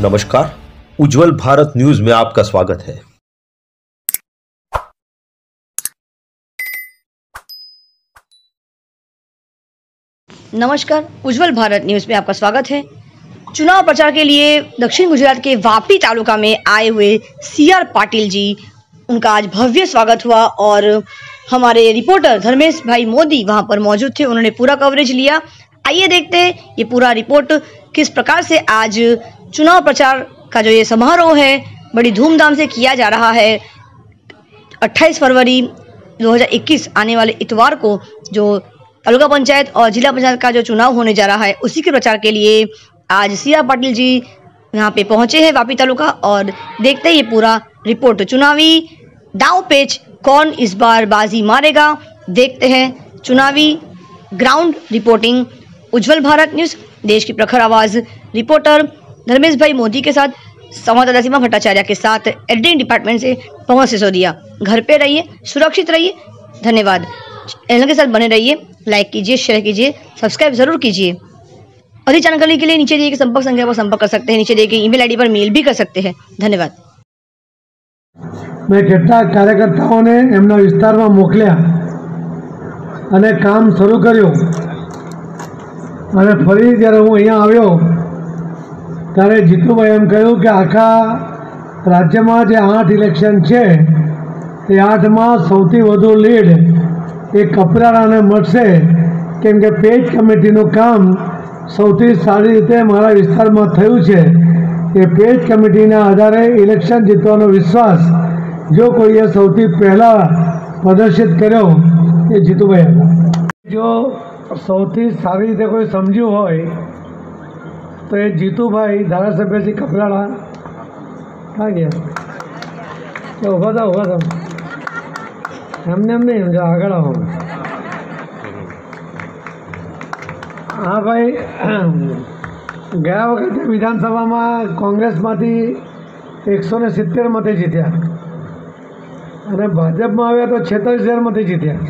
नमस्कार। उज्जवल भारत न्यूज़ में आपका स्वागत है। नमस्कार। उज्जवल भारत न्यूज़ में आपका स्वागत है। चुनाव प्रचार के लिए दक्षिण गुजरात के वापी तालुका में आए हुए सी आर पाटिल जी, उनका आज भव्य स्वागत हुआ और हमारे रिपोर्टर धर्मेश भाई मोदी वहाँ पर मौजूद थे। उन्होंने पूरा कवरेज लिया। आइए देखते हैं ये पूरा रिपोर्ट किस प्रकार से आज चुनाव प्रचार का जो ये समारोह है, बड़ी धूमधाम से किया जा रहा है। 28 फरवरी 2021 आने वाले इतवार को जो तालुका पंचायत और जिला पंचायत का जो चुनाव होने जा रहा है, उसी के प्रचार के लिए आज सी आर पाटिल जी यहाँ पे पहुँचे हैं वापी तालुका और देखते हैं ये पूरा रिपोर्ट। चुनावी दाव पेच कौन इस बार बाजी मारेगा? देखते हैं चुनावी ground reporting. Ujjwal Bharat news, देश की प्रखर आवाज़, रिपोर्टर धर्मेश भाई मोदी के साथ संवाददाता सीमा भट्टाचार्य के साथ एडिटिंग डिपार्टमेंट से पवन सिसोदिया घर पे रहिए सुरक्षित रहिए धन्यवाद चैनल के साथ बने रहिए लाइक कीजिए शेयर कीजिए सब्सक्राइब जरूर कीजिए अधिक जानकारी के लिए नीचे दिए गए संपर्क संख्या पर संपर्क कर सकते हैं नीचे दिए गए ईमेल आईडी पर मेल भी कर सकते हैं धन्यवाद મેં કેટલાક કાર્યકર્તાઓને એમના વિસ્તારમાં મોકલ્યા અને કામ શરૂ કર્યું અને ફરી જ્યારે હું અહીંયા આવ્યો ત્યારે જીતુભાઈ એમ કહ્યું કે આખા રાજ્યમાં જે આઠ ઇલેક્શન છે, એ આઠમાં સૌથી વધુ લીડ એ કપરાણાને મળશે. કેમ કે પેજ કમિટીનું કામ સૌથી સારી રીતે મારા વિસ્તારમાં થયું છે. એ પેજ કમિટીના આધારે ઇલેક્શન જીતવાનો વિશ્વાસ જો કોઈએ સૌથી પહેલાં પ્રદર્શિત કર્યો, એ જીતુભાઈ હતા. જો સૌથી સારી રીતે કોઈ સમજ્યું હોય તો એ જીતુભાઈ ધારાસભ્ય શ્રી કપરાળા ક્યાં ગયા તો ઊભા થાવ ઊભા થાવ એમને એમ નહીં સમજો આગળ આવો. હા ભાઈ, ગયા વખતે વિધાનસભામાં કોંગ્રેસમાંથી એકસો ને સિત્તેર મતે જીત્યા. અને ભાજપમાં આવ્યા તો છેતાલીસ હજાર મતે જીત્યા.